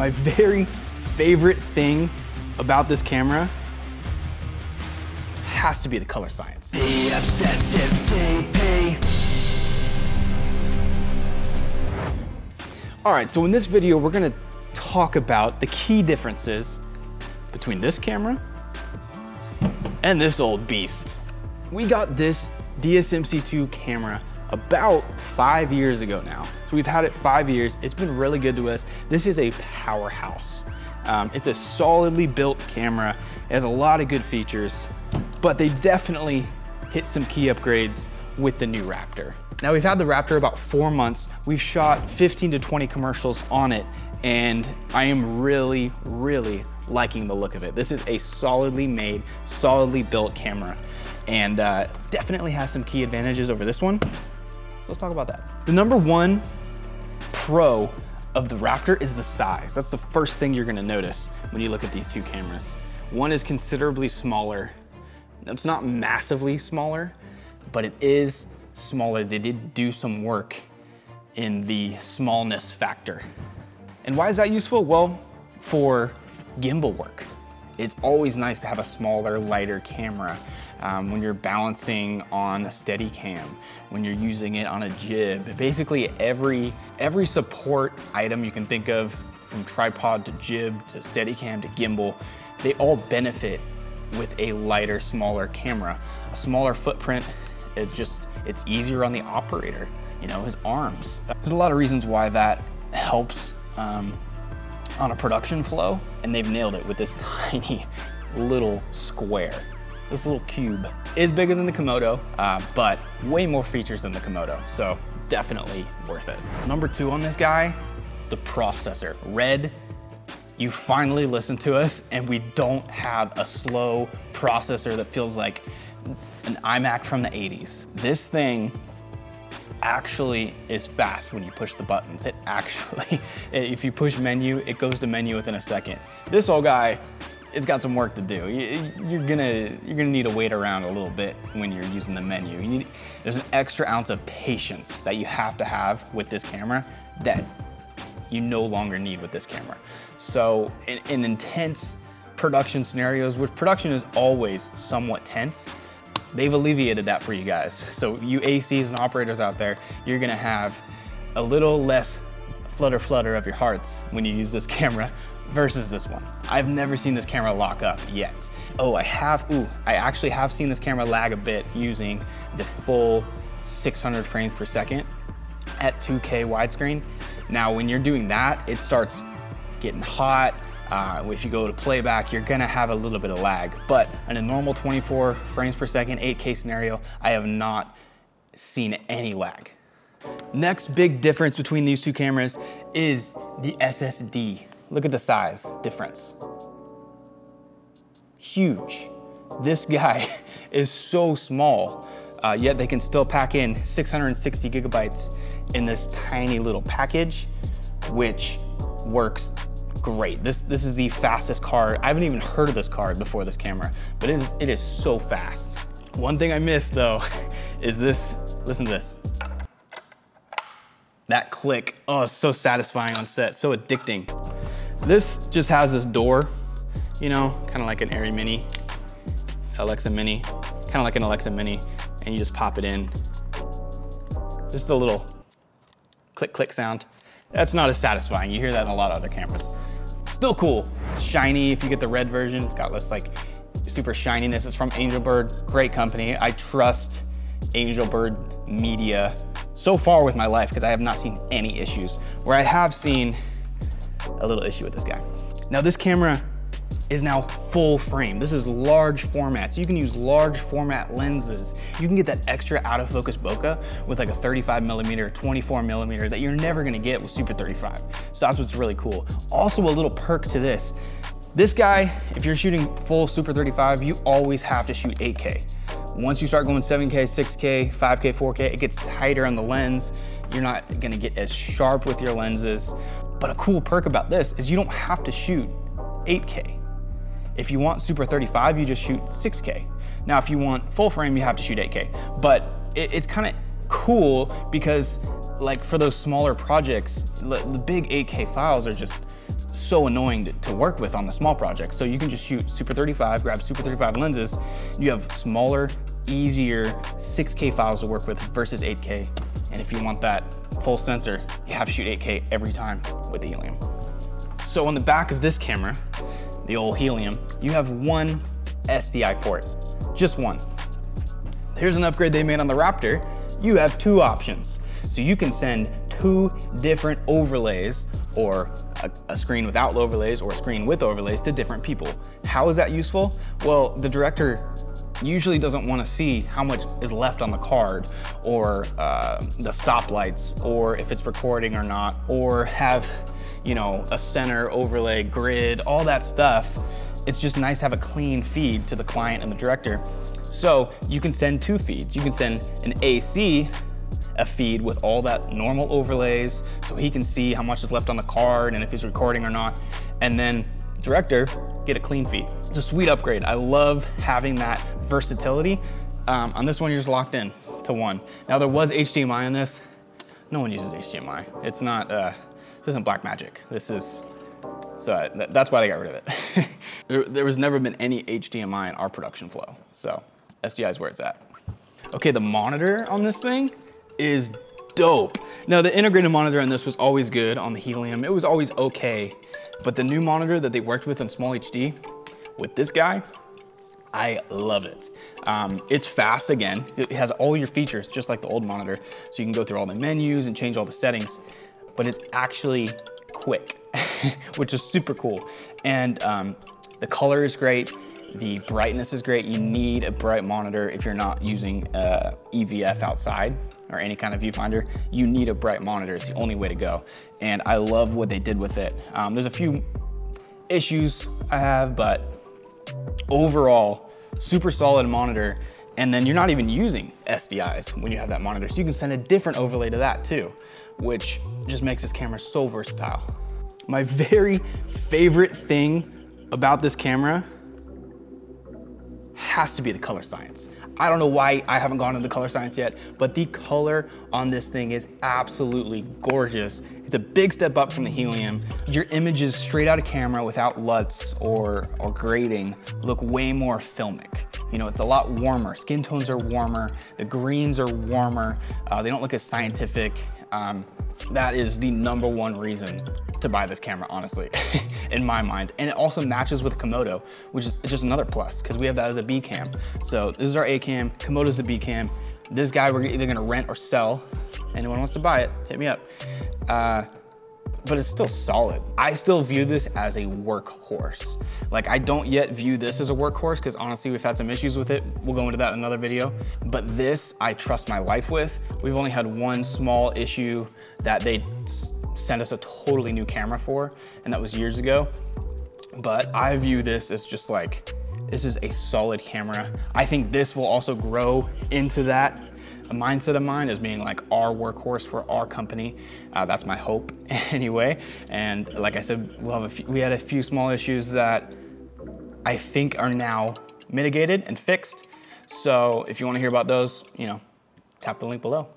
my very favorite thing about this camera has to be the color science. The obsessive DP. All right, so in this video, we're gonna talk about the key differences between this camera and this old beast. We got this DSMC2 camera about five years ago now. So we've had it five years. It's been really good to us. This is a powerhouse. Um, it's a solidly built camera. It has a lot of good features, but they definitely hit some key upgrades with the new Raptor. Now we've had the Raptor about four months. We've shot 15 to 20 commercials on it, and I am really, really liking the look of it. This is a solidly made, solidly built camera, and uh, definitely has some key advantages over this one. Let's talk about that. The number one pro of the Raptor is the size. That's the first thing you're gonna notice when you look at these two cameras. One is considerably smaller. It's not massively smaller, but it is smaller. They did do some work in the smallness factor. And why is that useful? Well, for gimbal work. It's always nice to have a smaller, lighter camera um, when you're balancing on a steady cam, when you're using it on a jib. Basically every, every support item you can think of from tripod to jib to steady cam to gimbal, they all benefit with a lighter, smaller camera. A smaller footprint, it just, it's easier on the operator, you know, his arms. There's a lot of reasons why that helps um, on a production flow, and they've nailed it with this tiny little square. This little cube is bigger than the Komodo, uh, but way more features than the Komodo, so definitely worth it. Number two on this guy, the processor. Red, you finally listened to us, and we don't have a slow processor that feels like an iMac from the 80s. This thing actually is fast when you push the buttons. It actually, if you push menu, it goes to menu within a second. This old guy, it's got some work to do. You're gonna, you're gonna need to wait around a little bit when you're using the menu. Need, there's an extra ounce of patience that you have to have with this camera that you no longer need with this camera. So in, in intense production scenarios, which production is always somewhat tense, they've alleviated that for you guys. So you ACs and operators out there, you're gonna have a little less flutter flutter of your hearts when you use this camera versus this one. I've never seen this camera lock up yet. Oh, I have, ooh, I actually have seen this camera lag a bit using the full 600 frames per second at 2K widescreen. Now, when you're doing that, it starts getting hot, uh, if you go to playback, you're gonna have a little bit of lag. But in a normal 24 frames per second, 8K scenario, I have not seen any lag. Next big difference between these two cameras is the SSD. Look at the size difference. Huge. This guy is so small, uh, yet they can still pack in 660 gigabytes in this tiny little package, which works great. This, this is the fastest card. I haven't even heard of this card before this camera, but it is, it is so fast. One thing I missed though, is this, listen to this. That click, oh, so satisfying on set, so addicting. This just has this door, you know, kind of like an ARRI Mini, Alexa Mini, kind of like an Alexa Mini, and you just pop it in. Just a little click, click sound. That's not as satisfying. You hear that in a lot of other cameras. Still cool. It's shiny if you get the red version. It's got less like super shininess. It's from Angelbird, great company. I trust Angelbird Media so far with my life because I have not seen any issues. Where I have seen a little issue with this guy. Now this camera is now full frame. This is large format, so you can use large format lenses. You can get that extra out of focus bokeh with like a 35 millimeter, 24 millimeter that you're never gonna get with Super 35. So that's what's really cool. Also a little perk to this, this guy, if you're shooting full Super 35, you always have to shoot 8K. Once you start going 7K, 6K, 5K, 4K, it gets tighter on the lens. You're not gonna get as sharp with your lenses. But a cool perk about this is you don't have to shoot 8K. If you want Super 35, you just shoot 6K. Now, if you want full frame, you have to shoot 8K. But it, it's kind of cool because like for those smaller projects, the big 8K files are just so annoying to, to work with on the small projects. So you can just shoot Super 35, grab Super 35 lenses, you have smaller, easier 6K files to work with versus 8K. And if you want that full sensor, you have to shoot 8K every time with the Helium. So on the back of this camera, the old Helium, you have one SDI port, just one. Here's an upgrade they made on the Raptor. You have two options. So you can send two different overlays or a, a, screen without overlays or a screen with overlays to different people. How is that useful? Well, the director usually doesn't want to see how much is left on the card or uh, the stoplights or if it's recording or not or have you know a center overlay grid all that stuff. It's just nice to have a clean feed to the client and the director. So you can send two feeds. You can send an AC a feed with all that normal overlays so he can see how much is left on the card and if he's recording or not. And then director get a clean feed. It's a sweet upgrade. I love having that versatility. Um, on this one, you're just locked in to one. Now there was HDMI on this. No one uses HDMI. It's not, uh, this isn't Blackmagic. This is, so th that's why they got rid of it. there, there was never been any HDMI in our production flow. So SDI is where it's at. Okay, the monitor on this thing is dope. Now the integrated monitor on this was always good on the Helium. It was always okay. But the new monitor that they worked with in SmallHD, with this guy, I love it. Um, it's fast again. It has all your features just like the old monitor. So you can go through all the menus and change all the settings, but it's actually quick, which is super cool. And um, the color is great. The brightness is great. You need a bright monitor if you're not using uh, EVF outside or any kind of viewfinder, you need a bright monitor. It's the only way to go. And I love what they did with it. Um, there's a few issues I have, but overall, super solid monitor. And then you're not even using SDIs when you have that monitor. So you can send a different overlay to that too, which just makes this camera so versatile. My very favorite thing about this camera has to be the color science. I don't know why I haven't gone into the color science yet, but the color on this thing is absolutely gorgeous. It's a big step up from the Helium. Your images straight out of camera without LUTs or, or grading look way more filmic. You know, it's a lot warmer. Skin tones are warmer. The greens are warmer. Uh, they don't look as scientific. Um, that is the number one reason to buy this camera, honestly, in my mind. And it also matches with Komodo, which is just another plus because we have that as a B cam. So this is our A cam, Komodo's the B cam. This guy we're either gonna rent or sell. Anyone wants to buy it, hit me up. Uh, but it's still solid. I still view this as a workhorse. Like I don't yet view this as a workhorse because honestly, we've had some issues with it. We'll go into that in another video. But this, I trust my life with. We've only had one small issue that they sent us a totally new camera for, and that was years ago. But I view this as just like, this is a solid camera. I think this will also grow into that a mindset of mine as being like our workhorse for our company. Uh, that's my hope anyway. And like I said, we'll have a few, we had a few small issues that I think are now mitigated and fixed. So if you wanna hear about those, you know, tap the link below.